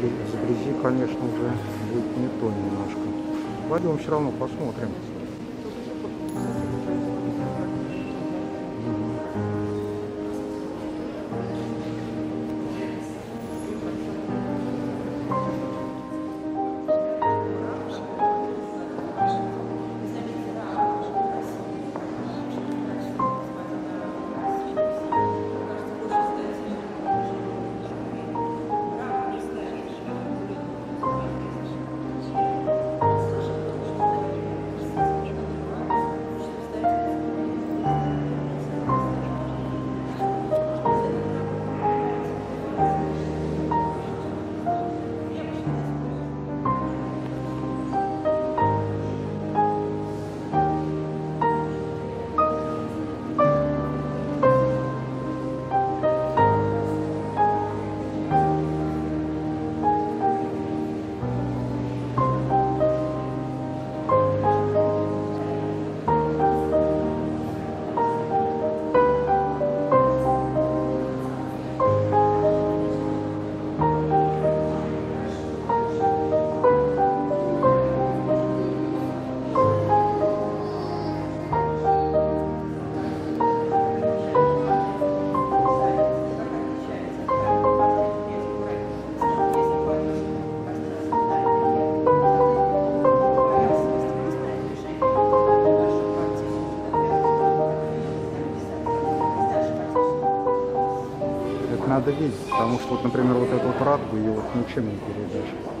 гря- в грязи, конечно, уже будет не то немножко. Пойдем все равно посмотрим. Надо видеть, потому что, вот, например, вот эту вот радугу ее вот ничем не передашь.